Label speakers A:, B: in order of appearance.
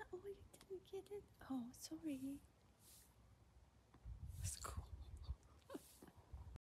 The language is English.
A: Oh, you didn't get it. Oh, sorry.